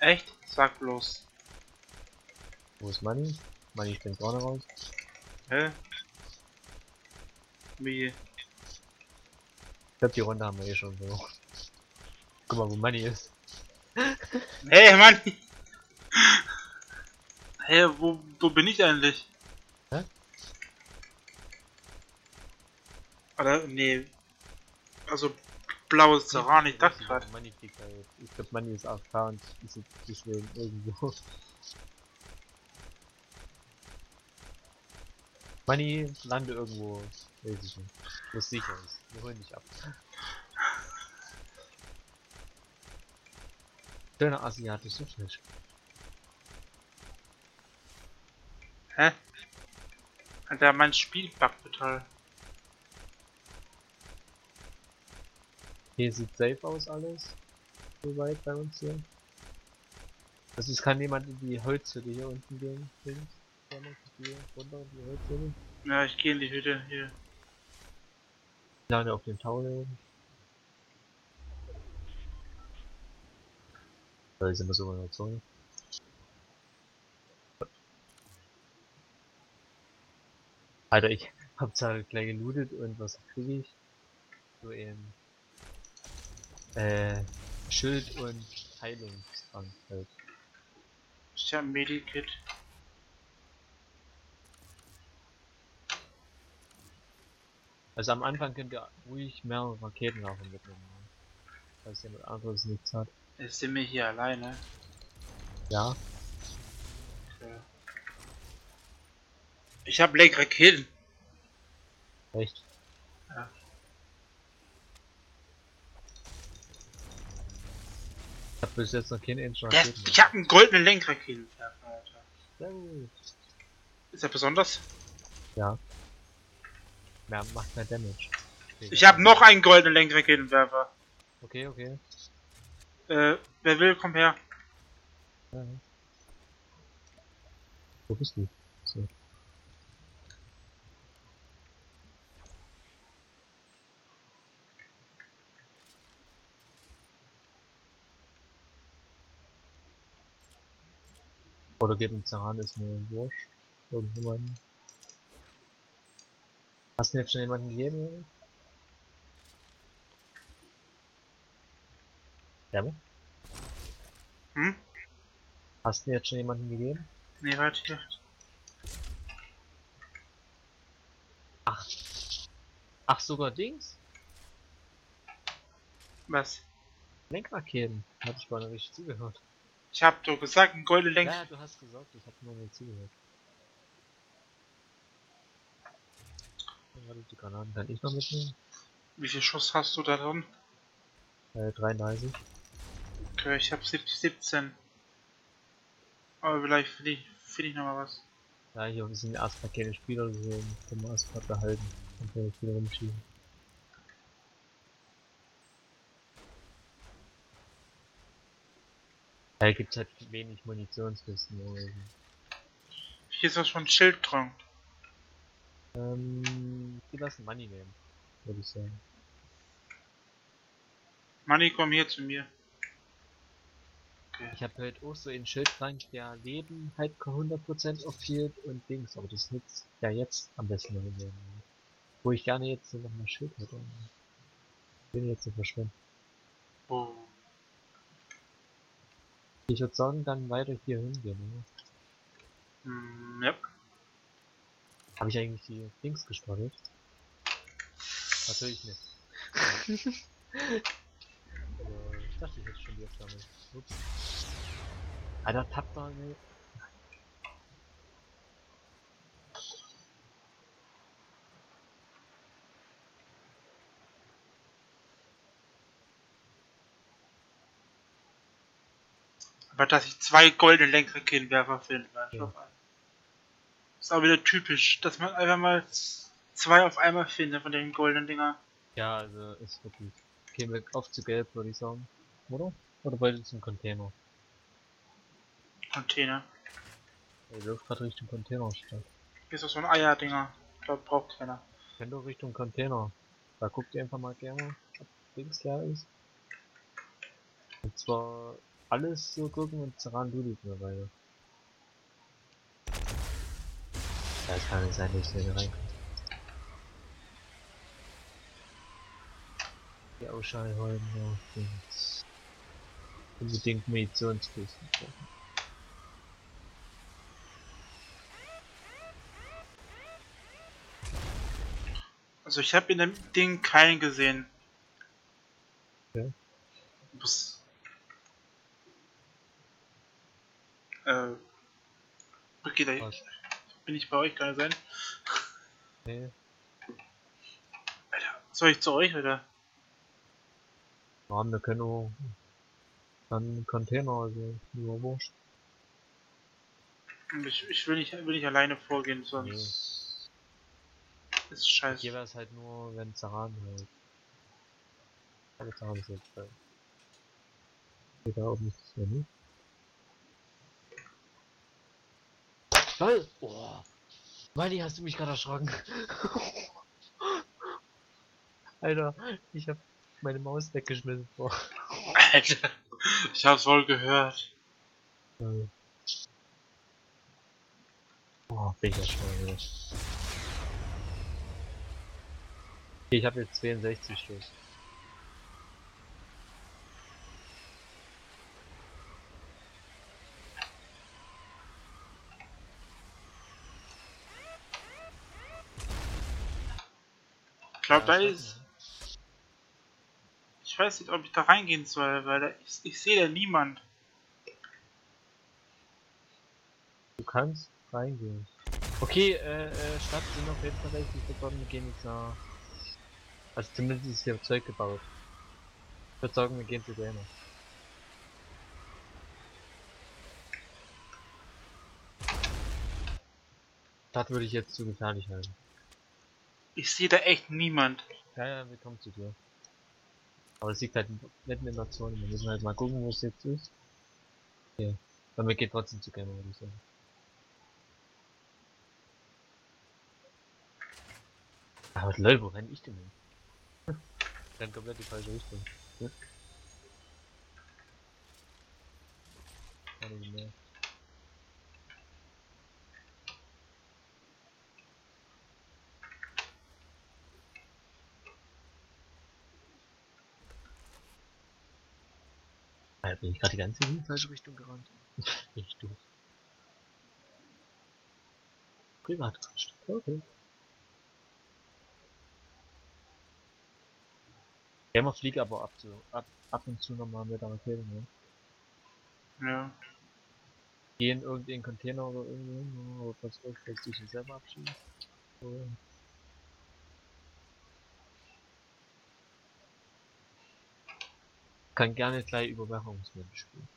Echt? Sag bloß. Wo ist Money? Money springt vorne raus. Hä? Wie? Ich glaube, die Runde haben wir eh schon so. Guck mal, wo Money ist. Hey, Mann! Hey, wo, wo bin ich eigentlich? Hä? Oder, nee. Also, blaues Terran, ich dachte gerade. Money fliegt da jetzt. Ich glaube, Money ist AFK und ist jetzt deswegen irgendwo. Money lande irgendwo. Weiß ich nicht. Wo es sicher ist. Wir holen dich ab. Schöner asiatischer Fisch. Hä? Alter, mein Spiel buggt total. Hier sieht safe aus alles. Soweit bei uns hier. Also es kann jemand in die Holzhütte hier unten gehen. Hier, runter in die Holzhütte. Ja, ich gehe in die Hütte hier. Lade auf den Tower oben. Da sind wir so in der Zone. Alter, ich hab zwar gleich gelootet und was krieg ich? So ein äh, Schild und Heilungstrank halt. Ich hab ein Medikit. Also am Anfang könnt ihr ruhig mehrere Raketenwerfer mitnehmen. ne? Falls jemand anderes nichts hat. Jetzt sind wir hier alleine. Ja, Okay. Ich hab leckere Killen. echt. Ich hab bis jetzt noch keine einzigen Ja, Raketen. ich hab einen goldenen Lenkraketen. Alter. Sehr gut. Ist er besonders? Ja. Mehr macht mehr Damage. Okay. Ich habe noch einen goldenen Lenkraketenwerfer. Okay, okay. Äh, wer will, komm her. Ja. Wo bist du? So. Oder geht ein Zahn ist mir wurscht. Irgendjemanden. Hast du jetzt schon jemanden gegeben? Ja, ne? Hm? Hast du jetzt schon jemanden gegeben? Nee, warte hier. Ach. Ach, sogar Dings? Was? Lenkraketen. Hatte ich gar nicht richtig zugehört. Ich hab doch gesagt, einen goldenen Lenk. Ja, du hast gesagt, ich habe nur nicht zugehört. Warte, die Granaten kann ich noch mitnehmen. Wie viel Schuss hast du da drin? Äh, 33. Okay, ich hab 70, 17. Aber vielleicht finde ich, find ich noch mal was. Ja, hier sind erstmal keine Spieler, können wir erstmal behalten. Und wir wieder rumschieben. Ja, gibt's halt wenig Munitionskisten. oder so. Hier ist was von Schild dran. Ähm, die lassen Money nehmen, würde ich sagen. Manni, komm hier zu mir. Ich habe halt auch so einen Schildtrank, der Leben halt 100% aufhielt und Dings, aber das nützt ja jetzt am besten noch Wo ich gerne jetzt noch mal Schild hätte. Bin jetzt zu verschwinden. Oh. Ich würde sagen, dann weiter hier hingehen, oder? Hm, ja. Habe ich eigentlich die Dings gespottet? Natürlich nicht. Aber ich dachte, ich hätte schon die Aufnahme. Ups. Alter, tapfer, ne? Aber dass ich zwei goldene Lenkraketenwerfer finde, war Ja. schon mal. Ist auch wieder typisch, dass man einfach mal zwei auf einmal findet von den goldenen Dinger. Ja, also ist wirklich. Gehen wir auf zu gelb, würde ich sagen. Oder? Oder beide zum Container? Container. Er läuft gerade Richtung Container statt. Hier ist auch so ein Eierdinger. Ich glaube, braucht keiner. Wenn doch Richtung Container. Da guckt ihr einfach mal gerne, ob links leer ist. Und zwar alles so gucken und Zeran du nicht mehr weiter. Ja, kann nicht sein, dass ich nicht reinkomme. Die noch und unbedingt Munitionsbüsten brauchen. Also ich habe in dem Ding keinen gesehen. Okay. Was? Äh. Da Was? bin ich bei euch, kann sein? Nee, Alter, soll ich zu euch oder? ja, wir können auch dann Container, also nur wurscht. Ich, ich will nicht, will nicht alleine vorgehen, sonst ist scheiße. Hier wäre es halt nur, wenn Zaran halt. Ist jetzt bei. Geht da oben nichts mehr, ne? Lol! Oh! Miley, hast du mich gerade erschrocken? Alter, ich hab meine Maus weggeschmissen. Boah. Alter, ich hab's wohl gehört. Boah, bin ich erschrocken. ich habe jetzt 62 Schuss. Glaube, da ist. Ich weiß nicht, ob ich da reingehen soll, weil da, ich, ich sehe da niemand. Du kannst reingehen. Okay, äh, äh, Stadt sind auf jeden Fall richtig geworden, wir gehen jetzt nach. Also zumindest ist hier Zeug gebaut. Ich würde sagen, wir gehen zu denen. Das würde ich jetzt zu gefährlich halten. Ich sehe da echt niemand. Wir kommen zu dir. Aber es liegt halt mitten in der Zone. Wir müssen halt mal gucken, wo es jetzt ist. Okay. Und wir gehen trotzdem zu Gamer, würde ich sagen. Aber lol, wo renn ich denn hin? Renn komplett die falsche Richtung. Ja. Nicht. Alter, bin ich gerade die ganze in die falsche Richtung gerannt? ich doof. Privatgrundstück, okay. Ja, man fliegt aber ab, zu, ab, ab und zu nochmal mit der Rakete, ne? Ja. Gehen irgendeinen Container oder irgendwo hin, oder was auch, vielleicht sich selber abschieben. So. Kann gerne gleich Überwachungsmittel spielen.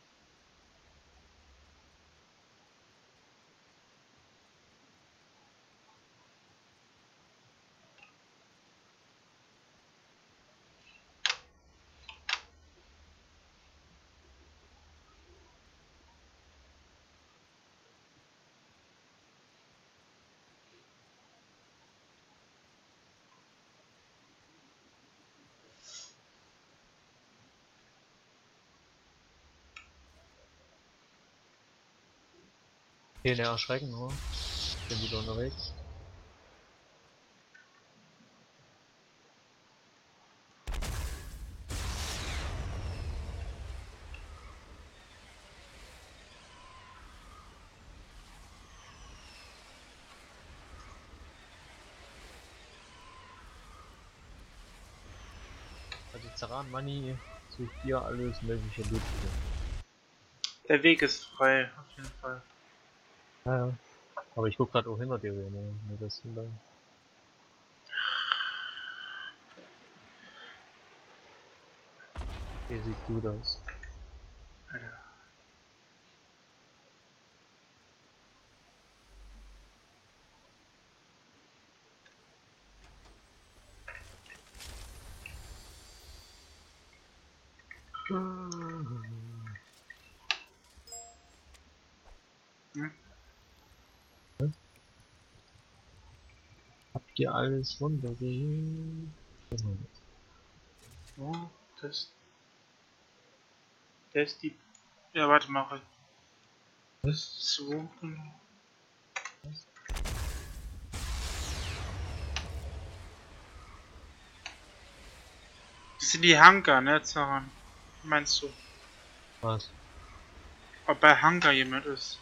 Hier, ne, erschrecken, oder? Bin wieder unterwegs. Also Zaran Money sucht hier alles mögliche Loot. Der Weg ist frei, auf jeden Fall. Ja, ja. Aber ich guck grad auch hinter dir, ne? das sind da. Wie sieht gut aus? Alter. Ihr alles runtergeholt? Oh, das. Der ist die. Ja, warte mal. Was? So. Das sind die Hangar, ne, Zaran? Meinst du? Was? Ob bei Hangar jemand ist?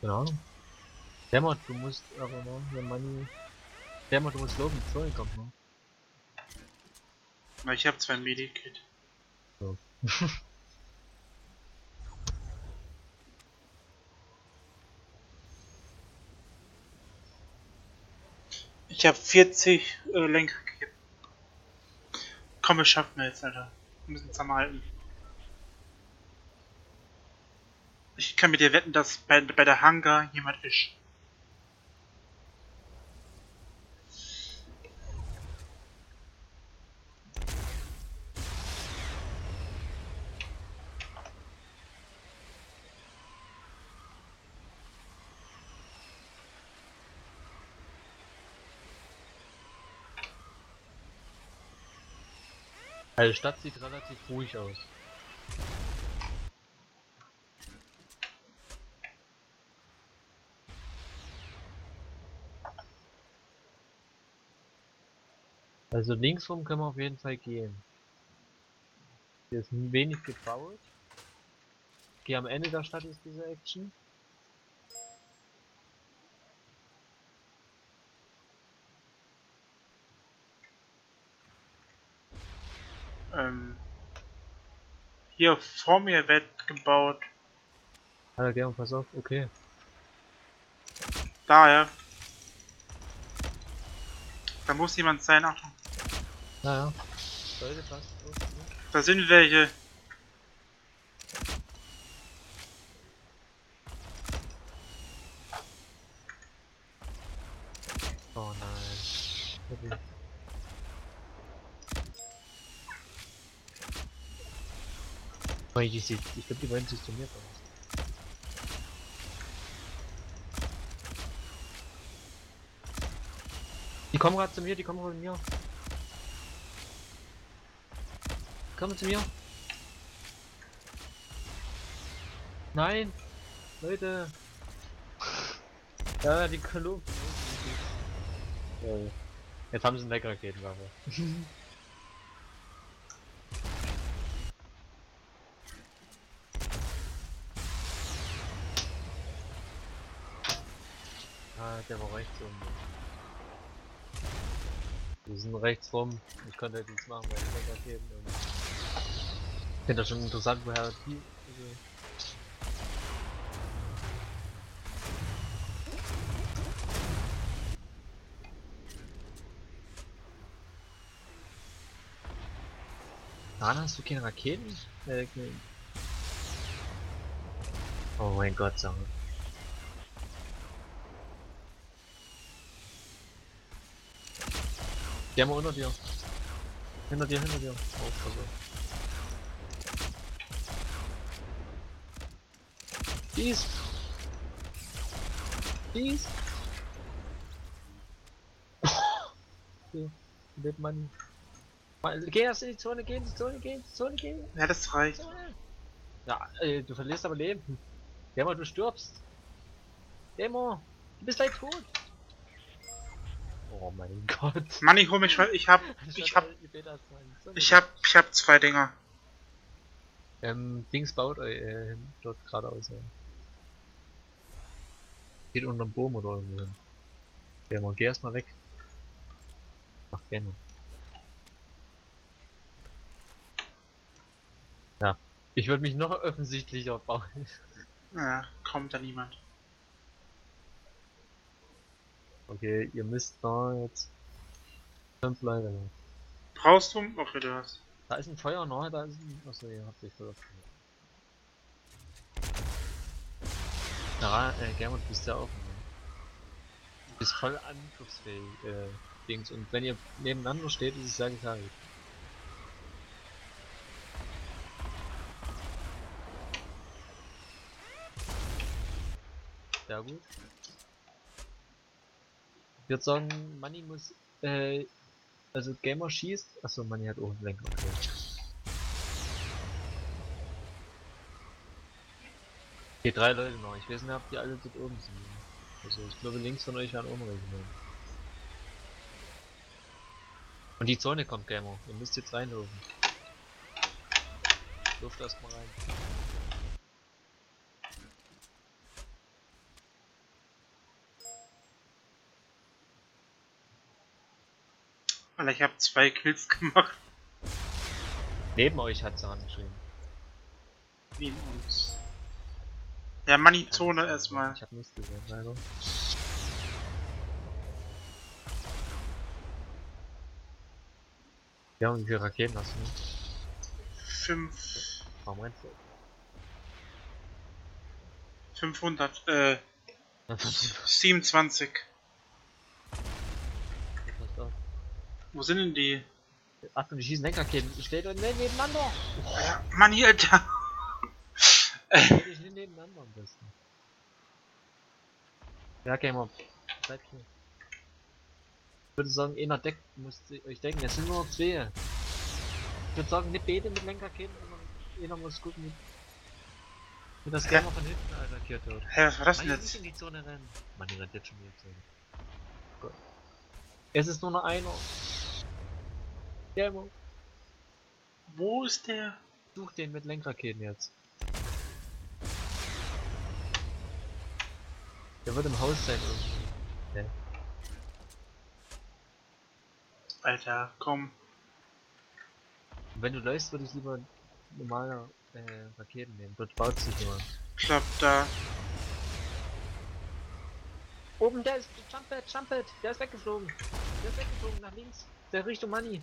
Keine Ahnung. Dämmert, du musst aber ne, wenn Money. Dämmert, du musst loben, Zoll kommt, ne? Ich habe zwei Medikit. So. Ich habe 40 äh, Lenker gegeben. Komm, wir schaffen wir jetzt, Alter. Wir müssen zusammenhalten. Ich kann mit dir wetten, dass bei, bei der Hangar jemand ist. Also die Stadt sieht relativ ruhig aus. Also linksrum können wir auf jeden Fall gehen. Hier ist wenig gebaut. Okay, am Ende der Stadt ist diese Action. Ähm, hier vor mir wird gebaut. Alter, geh mal, pass auf, okay. Da, ja. Da muss jemand sein. Achtung. Naja. Auf. Da sind welche. Oh nein. Okay. Oh, die sieht, ich glaube, die wollen sich zu mir aus. Die kommen gerade zu mir, die kommen gerade zu mir. Kommen zu mir. Nein! Leute! Ja, die Kolumnen. Jetzt haben sie einen Wegraketenwaffe. ah, der war rechts. Wir sind rechts rum. Ich konnte halt nichts machen, weil ich Wegraketen und. Ich finde das schon interessant, woher die. Also Dann hast du keine Raketen? Äh, ke- Oh mein Gott, sag Die haben wir unter dir. Hinter dir, hinter dir. Oh, also. Dies. Dies. Hier, lebt man. Geh erst in die Zone, geh in die Zone, geh in die Zone, geh. Ja, das reicht. Ja, äh, du verlierst aber Leben. Demo, du stirbst. Demo, du bist gleich tot. Oh mein Gott. Mann, ich hol mich schon. Ich hab. Ich hab. Ich hab. Ich hab zwei Dinger. Ähm, Dings baut äh, dort geradeaus. Ja. Geht unterm Boom oder irgendwo hin. Demo, geh erstmal weg. Ach, gerne. Ja. Ich würde mich noch offensichtlicher bauen. Ja, kommt da niemand. Okay, ihr müsst da jetzt Leute. noch. Brauchst du? Okay, du hast. Da ist ein Feuer nahe, da ist ein. Achso, ihr habt sich verletzt. Ja, äh, Germund bist ja auch. Ne? Bist voll angriffsfähig, äh, Dings. Und wenn ihr nebeneinander steht, ist es sehr gefährlich. Sehr gut. Ich würde sagen, Manni muss, äh, also Gamer schießt. Achso, Manni hat auch einen Lenker. Okay. Die drei Leute noch. Ich weiß nicht, ob die alle dort oben sind. Also ich glaube links von euch welche sein. Und die Zone kommt, Gamer. Ihr müsst jetzt reinlaufen. Luft erstmal rein. Alter, ich habe zwei Kills gemacht. Neben euch hat sie angeschrieben. Neben uns. Ja, Money-Zone erstmal. Ich hab nichts gesehen, leider. Ja, und wie viele Raketen hast du? Fünf, Warum rennst du? 500, äh, Was ist 27. das? Wo sind denn die? Achtung, die schießen Lenkraketen. Ich steh doch nicht nebeneinander. Ja, Money, Alter. Stell dich nicht nebeneinander am besten. Ja, Gamer. Bleib hier. Ich würde sagen, einer deckt, müsst ihr euch denken, es sind nur noch zwei. Ich würde sagen, nicht beide mit Lenkraketen, sondern einer muss gucken, wie das. Gamer von hinten attackiert wird. Hä, was war das Mann, denn ich muss jetzt? in die Zone rennen. Mann, die rennt jetzt schon wieder Zone. Gott. Es ist nur noch einer. Gamer, Wo ist der? such den mit Lenkraketen jetzt. Der wird im Haus sein irgendwie. Alter, komm. Wenn du läufst, würde ich lieber normale äh, Raketen nehmen. Dort baut sich immer. Ich glaub, da. Oben, der ist Jumpet, Jumpet, der ist weggeflogen. Der ist weggeflogen nach links. Der Richtung Money.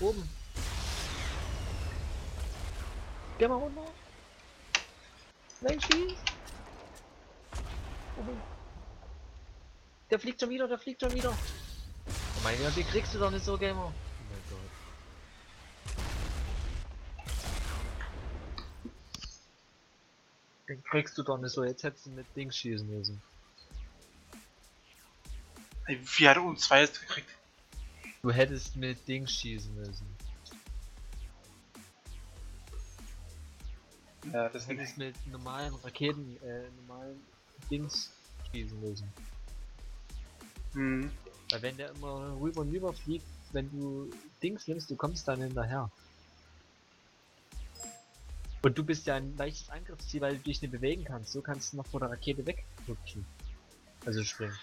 Oben. Geh mal runter. Nein, schieß. Oben. Der fliegt schon wieder, der fliegt schon wieder. Oh mein Gott, die kriegst du doch nicht so, Gamer. Oh mein Gott. Den kriegst du doch nicht so, jetzt hättest du mit Dings schießen müssen. Ey, Wie hat er uns zwei jetzt gekriegt? Du hättest mit Dings schießen müssen. Ja, das Du hättest mit normalen Raketen, äh, normalen Dings schießen müssen. Hm. Weil wenn der immer rüber und rüber fliegt, wenn du Dings nimmst, du kommst dann hinterher. Und du bist ja ein leichtes Angriffsziel, weil du dich nicht bewegen kannst. So kannst du noch vor der Rakete wegrutschen. Also springen.